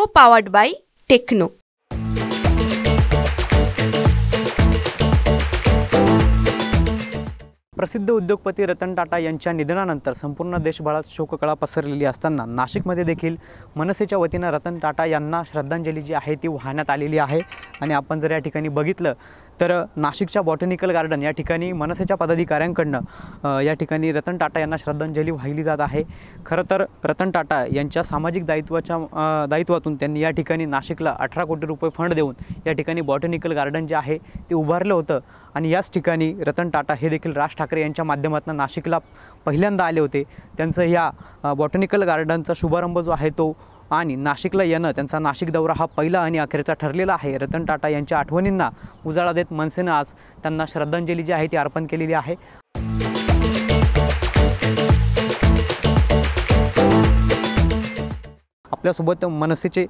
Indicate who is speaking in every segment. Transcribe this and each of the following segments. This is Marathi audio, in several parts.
Speaker 1: को पावर्ड बाय टेक्नो
Speaker 2: प्रसिद्ध उद्योगपती रतन टाटा यांच्या निधनानंतर संपूर्ण देशभरात शोककळा पसरलेली असताना नाशिकमध्ये देखील मनसेच्या वतीनं रतन टाटा यांना श्रद्धांजली जी आहे ती वाहण्यात आलेली आहे. आणि आपण जर या ठिकाणी बघितलं तर नाशिकच्या बॉटनिकल गार्डन या ठिकाणी मनसेच्या पदाधिकाऱ्यांकडनं या ठिकाणी रतन टाटा यांना श्रद्धांजली वाहिली जात आहे. खरं तर रतन टाटा यांच्या सामाजिक दायित्वाच्या दायित्वातून त्यांनी या ठिकाणी नाशिकला अठरा कोटी रुपये फंड देऊन या ठिकाणी बॉटनिकल गार्डन जे आहे ते उभारलं होतं. आणि याच ठिकाणी रतन टाटा हे देखील राज ठाकरे यांच्या माध्यमातून नाशिकला पहिल्यांदा आले होते. त्यांचं ह्या बॉटनिकल गार्डनचा शुभारंभ जो आहे तो आणि नाशिकला येणं त्यांचा नाशिक दौरा हा पहिला आणि अखेरचा ठरलेला आहे. रतन टाटा यांच्या आठवणींना उजाळा देत मनसेनं आज त्यांना श्रद्धांजली जी आहे ती अर्पण केलेली आहे. आपल्यासोबत मनसेचे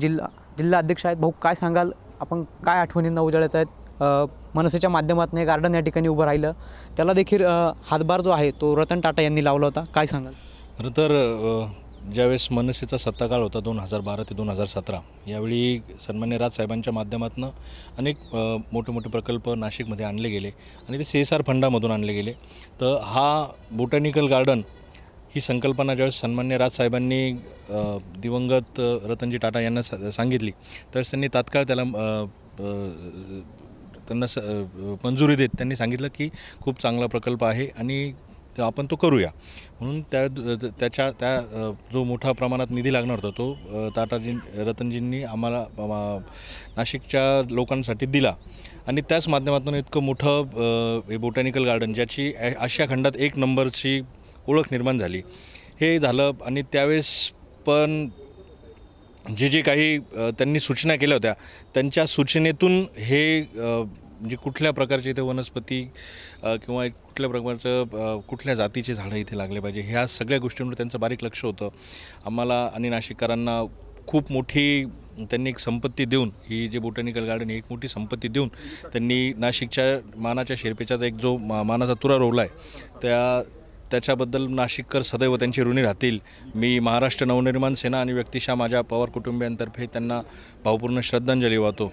Speaker 2: जिल्हा जिल्हा अध्यक्ष आहेत. भाऊ काय सांगाल? आपण काय आठवणींना उजाळत आहेत? मनसेच्या माध्यमातून गार्डन या ठिकाणी उभं राहिलं. त्याला देखील हातभार जो आहे तो रतन टाटा यांनी लावला होता. काय सांगाल?
Speaker 3: खरं तर ज्यावेळेस मनसेचा सत्ताकाळ होता दोन हजार बारा ते दोन हजार सतरा यावेळी सन्मान्य राजसाहेबांच्या माध्यमातून अनेक मोठे मोठे प्रकल्प नाशिकमध्ये आणले गेले आणि ते सी एस आर फंडामधून आणले गेले. तर हा बोटॅनिकल गार्डन ही संकल्पना ज्यावेळेस सन्मान्य राजसाहेबांनी दिवंगत रतनजी टाटा यांना सा- सांगितली त्यावेळेस त्यांनी तात्काळ त्याला त्यांना स मंजुरी देत त्यांनी सांगितलं की खूप चांगला प्रकल्प आहे आणि तर आपण तो करूया. म्हणून त्या त्याच्या त्या जो मोठा प्रमाणात निधी लागणार होता तो ताटाजी रतनजींनी आम्हाला नाशिकच्या लोकांसाठी दिला. आणि त्याच माध्यमातून इतकं मोठं हे बोटॅनिकल गार्डन ज्याची आशिया खंडात एक नंबरची ओळख निर्माण झाली. हे झालं आणि त्यावेळेस पण जे जे काही त्यांनी सूचना केल्या होत्या त्यांच्या सूचनेतून हे म्हणजे कुठल्या प्रकारचे इथे वनस्पती किंवा कुठल्या प्रकारचं कुठल्या जातीचे झाडं इथे लागले पाहिजे ह्या सगळ्या गोष्टींवर त्यांचं बारीक लक्ष होतं. आम्हाला आणि नाशिककरांना खूप मोठी त्यांनी एक संपत्ती देऊन ही जे बोटॅनिकल गार्डन ही एक मोठी संपत्ती देऊन त्यांनी नाशिकच्या मानाच्या शिरपेचाचा एक जो मा मानाचा तुरा रोवला आहे त्या त्याच्याबद्दल नाशिककर सदैव त्यांची ऋणी राहतील. मी महाराष्ट्र नवनिर्माण सेना आणि व्यक्तिशा माझ्या पवार कुटुंबियांतर्फे त्यांना भावपूर्ण श्रद्धांजली वाहतो.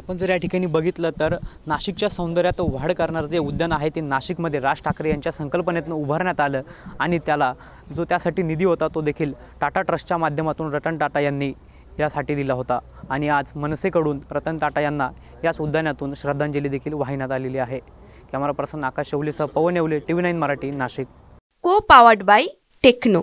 Speaker 2: आपण जर या ठिकाणी बघितलं तर नाशिकच्या सौंदर्यात वाढ करणारं जे उद्यान आहे ते नाशिकमध्ये राज ठाकरे यांच्या संकल्पनेतून उभारण्यात आलं आणि त्याला जो त्यासाठी निधी होता तो देखील टाटा ट्रस्टच्या माध्यमातून रतन टाटा यांनी यासाठी दिला होता. आणि आज मनसेकडून रतन टाटा यांना याच उद्यानातून श्रद्धांजली देखील वाहिण्यात आलेली आहे. Camera person Akash येवलेसह Pavan Yevle T V nine Marathi Nashik.
Speaker 1: को पावड बाय टेक्नो.